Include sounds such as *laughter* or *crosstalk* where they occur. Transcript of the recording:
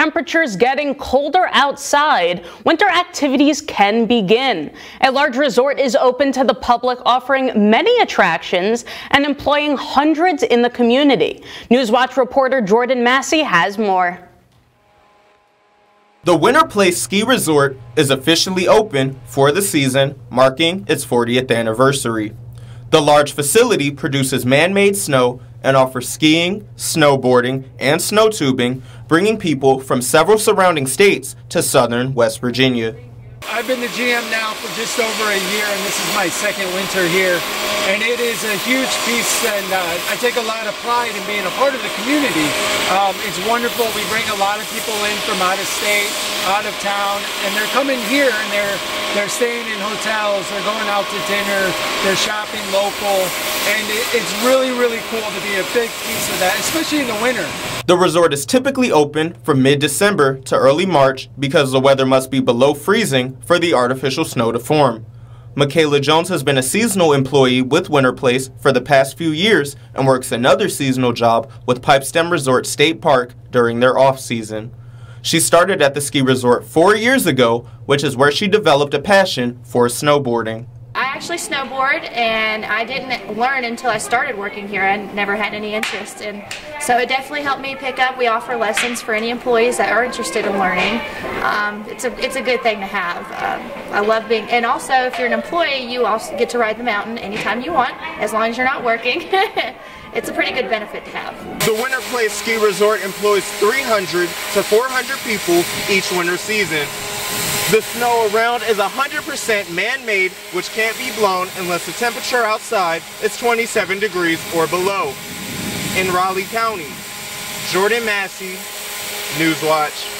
temperatures getting colder outside, winter activities can begin. A large resort is open to the public, offering many attractions and employing hundreds in the community. Newswatch reporter Jordan Massey has more. The Winterplace Ski Resort is officially open for the season, marking its 40th anniversary. The large facility produces man-made snow and offer skiing, snowboarding, and snow tubing, bringing people from several surrounding states to southern West Virginia. I've been the GM now for just over a year and this is my second winter here and it is a huge piece and uh, I take a lot of pride in being a part of the community. Um, it's wonderful. We bring a lot of people in from out of state, out of town and they're coming here and they're they're staying in hotels, they're going out to dinner, they're shopping local, and it, it's really, really cool to be a big piece of that, especially in the winter. The resort is typically open from mid-December to early March because the weather must be below freezing for the artificial snow to form. Michaela Jones has been a seasonal employee with Winterplace for the past few years and works another seasonal job with Pipestem Resort State Park during their off-season. She started at the ski resort four years ago, which is where she developed a passion for snowboarding. I actually snowboard and I didn't learn until I started working here. I never had any interest and so it definitely helped me pick up. We offer lessons for any employees that are interested in learning. Um, it's a it's a good thing to have. Um, I love being and also if you're an employee you also get to ride the mountain anytime you want as long as you're not working. *laughs* it's a pretty good benefit to have. The Winter Place Ski Resort employs 300 to 400 people each winter season. The snow around is 100% man-made, which can't be blown unless the temperature outside is 27 degrees or below. In Raleigh County, Jordan Massey, Newswatch.